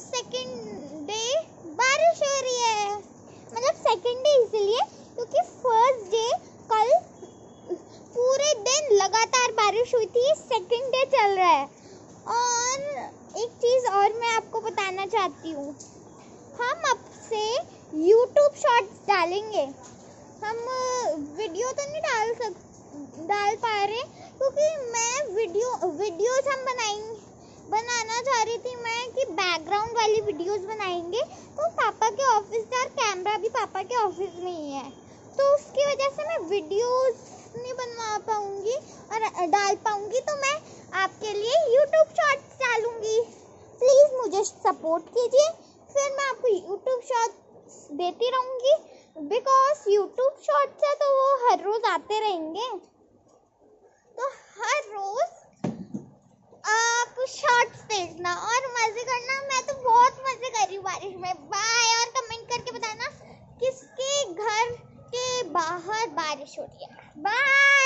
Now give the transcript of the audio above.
Second day बारिश हो रही है। मतलब सेकंड डे इसलिए क्योंकि फ़र्स्ट डे कल पूरे दिन लगातार बारिश हुई थी सेकंड डे चल रहा है। और एक चीज़ और मैं आपको बताना चाहती हूँ। हम अब से यूट्यूब शॉर्ट्स डालेंगे। हम वीडियो तो नहीं डाल सक, डाल पा रहे, क्योंकि मैं वीडियो वीडियोस हम बनाएँगे बनाना चाह रही थी मैं कि बैकग्राउंड वाली वीडियोस बनाएँगे। तो पापा के ऑफ़िस का कैमरा भी पापा के ऑफ़िस में ही है। तो उसकी वजह से मैं वीडियोस नहीं बनवा पाऊँगी और डाल पाऊँगी। तो मैं आपके लिए यूट्यूब शॉर्ट्स डालूँगी। प्लीज़ मुझे सपोर्ट कीजिए। फिर मैं आपको यूट्यूब शॉर्ट्स देती रहूँगी। बिकॉज़ यूट्यूब शॉर्ट्स है तो वो शॉर्ट्स देखना और मज़े करना, मैं तो बहुत मज़े कर रही हूँ बारिश में। बाय और कमेंट करके बताना किसके घर के बाहर बारिश हो रही है। बाय